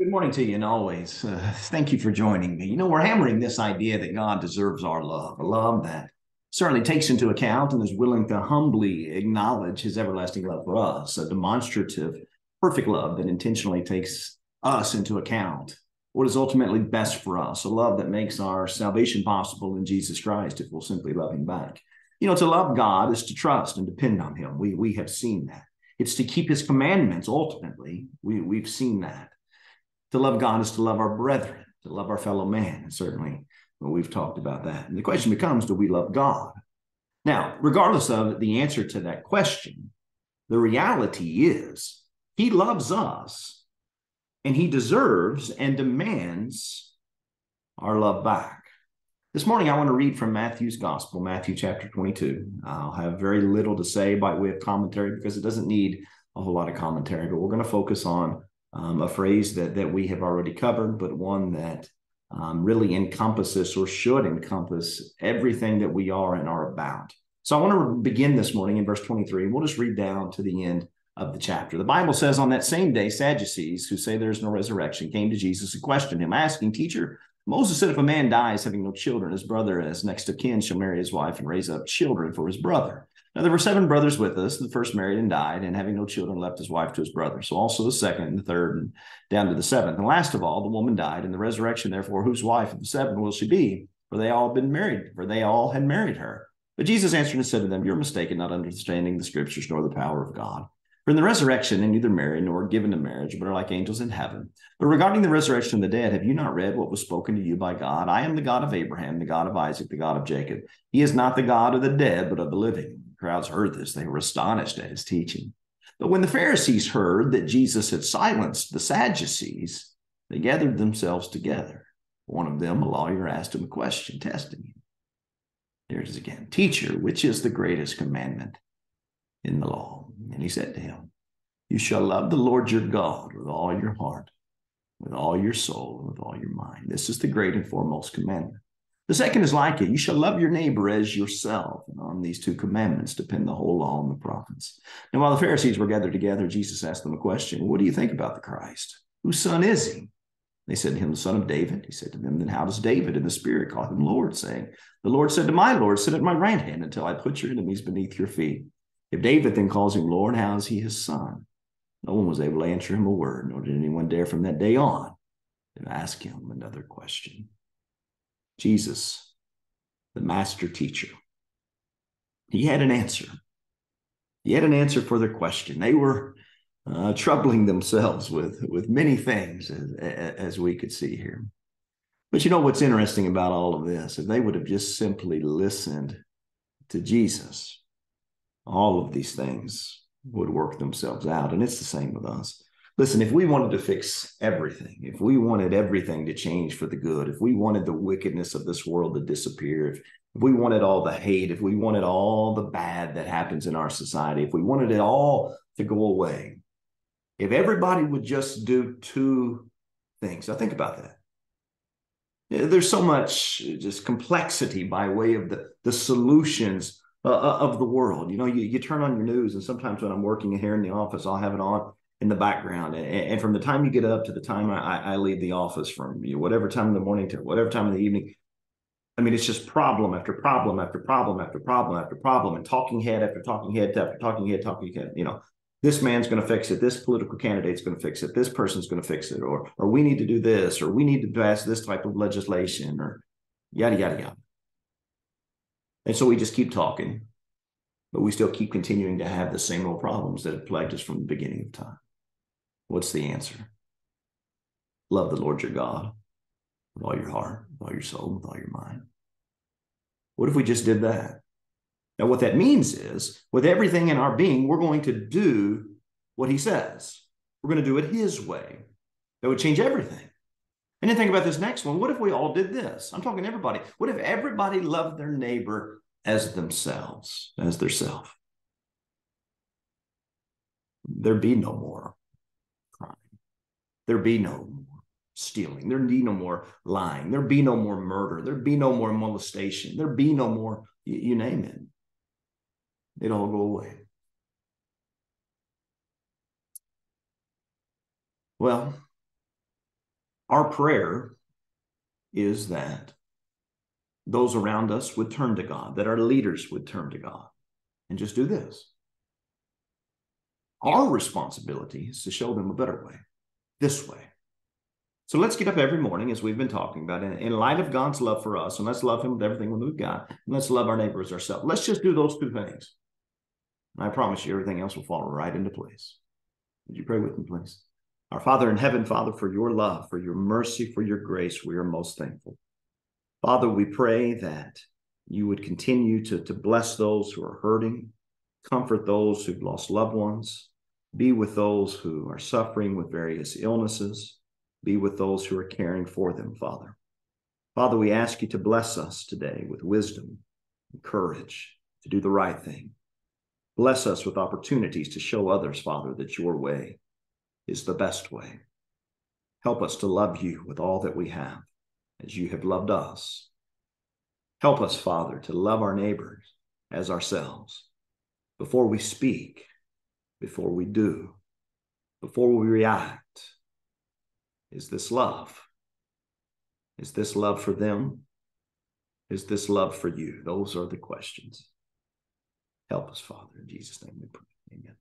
Good morning to you, and always uh, thank you for joining me. You know, we're hammering this idea that God deserves our love, a love that certainly takes into account and is willing to humbly acknowledge his everlasting love for us, a demonstrative, perfect love that intentionally takes us into account, what is ultimately best for us, a love that makes our salvation possible in Jesus Christ if we'll simply love him back. You know, to love God is to trust and depend on him. We, we have seen that. It's to keep his commandments ultimately. We, we've seen that to love God is to love our brethren, to love our fellow man. And certainly well, we've talked about that. And the question becomes do we love God? Now, regardless of the answer to that question, the reality is he loves us and he deserves and demands our love back. This morning, I want to read from Matthew's Gospel, Matthew chapter 22. I'll have very little to say by way of commentary because it doesn't need a whole lot of commentary, but we're going to focus on um, a phrase that that we have already covered, but one that um, really encompasses or should encompass everything that we are and are about. So I want to begin this morning in verse 23. and We'll just read down to the end of the chapter. The Bible says, On that same day, Sadducees, who say there's no resurrection, came to Jesus and questioned him, asking, Teacher, Moses said if a man dies having no children, his brother as next of kin shall marry his wife and raise up children for his brother. Now there were seven brothers with us. The first married and died, and having no children, left his wife to his brother. So also the second and the third, and down to the seventh. And last of all, the woman died. In the resurrection, therefore, whose wife of the seven will she be? For they all had been married, for they all had married her. But Jesus answered and said to them, You're mistaken, not understanding the scriptures nor the power of God. For in the resurrection, they neither marry nor are given to marriage, but are like angels in heaven. But regarding the resurrection of the dead, have you not read what was spoken to you by God? I am the God of Abraham, the God of Isaac, the God of Jacob. He is not the God of the dead, but of the living crowds heard this, they were astonished at his teaching. But when the Pharisees heard that Jesus had silenced the Sadducees, they gathered themselves together. One of them, a lawyer, asked him a question, testing him. Here it is again Teacher, which is the greatest commandment in the law? And he said to him, You shall love the Lord your God with all your heart, with all your soul, and with all your mind. This is the great and foremost commandment. The second is like it. You shall love your neighbor as yourself. And on these two commandments depend the whole law and the prophets. And while the Pharisees were gathered together, Jesus asked them a question What do you think about the Christ? Whose son is he? They said to him, The son of David. He said to them, Then how does David in the Spirit call him Lord, saying, The Lord said to my Lord, Sit at my right hand until I put your enemies beneath your feet. If David then calls him Lord, how is he his son? No one was able to answer him a word, nor did anyone dare from that day on to ask him another question. Jesus, the master teacher, he had an answer. He had an answer for their question. They were uh, troubling themselves with, with many things, as, as we could see here. But you know what's interesting about all of this? If they would have just simply listened to Jesus, all of these things would work themselves out. And it's the same with us. Listen, if we wanted to fix everything, if we wanted everything to change for the good, if we wanted the wickedness of this world to disappear, if, if we wanted all the hate, if we wanted all the bad that happens in our society, if we wanted it all to go away, if everybody would just do two things, now think about that. There's so much just complexity by way of the, the solutions uh, uh, of the world. You know, you, you turn on your news, and sometimes when I'm working here in the office, I'll have it on in the background. And, and, from the time you get up to the time I, I leave the office, from you whatever time in the morning to whatever time in the evening, I mean, it's just problem after problem after problem after problem after problem, and talking head after talking head after talking head, talking head. You know, this man's going to fix it. This political candidate's going to fix it. This person's going to fix it, or or we need to do this, or we need to pass this type of legislation, or yada yada yada. And so we just keep talking, but we still keep continuing to have the same old problems that have plagued us from the beginning of time. What's the answer? Love the Lord your God with all your heart, with all your soul, with all your mind. What if we just did that? Now, what that means is, with everything in our being, we're going to do what he says. We're going to do it his way. That would change everything. And then think about this next one. What if we all did this? I'm talking everybody. What if everybody loved their neighbor as themselves, as their self? There'd be no more there be no more stealing. There be no more lying. There be no more murder. There be no more molestation. There be no more, you, you name it. It all go away. Well, Our prayer is that those around us would turn to God, that our leaders would turn to God and just do this. Our responsibility is to show them a better way, this way. So let's get up every morning, as we've been talking about, in, in light of God's love for us, and let's love Him with everything we've got, and let's love our neighbors ourselves. Let's just do those two things. And I promise you, everything else will fall right into place. Would you pray with me, please? Our Father in heaven, Father, for your love, for your mercy, for your grace, we are most thankful. Father, we pray that you would continue to, to bless those who are hurting, comfort those who've lost loved ones, be with those who are suffering with various illnesses, be with those who are caring for them, Father. Father, we ask you to bless us today with wisdom and courage to do the right thing. Bless us with opportunities to show others, Father, that your way is the best way. Help us to love you with all that we have, as you have loved us. Help us, Father, to love our neighbors as ourselves. Before we speak, before we do, before we react, is this love? Is this love for them? Is this love for you? Those are the questions. Help us, Father. In Jesus' name we pray. Amen.